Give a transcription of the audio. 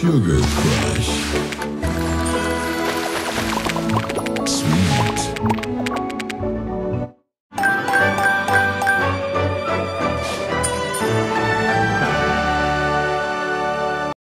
Sugar Crush.